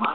money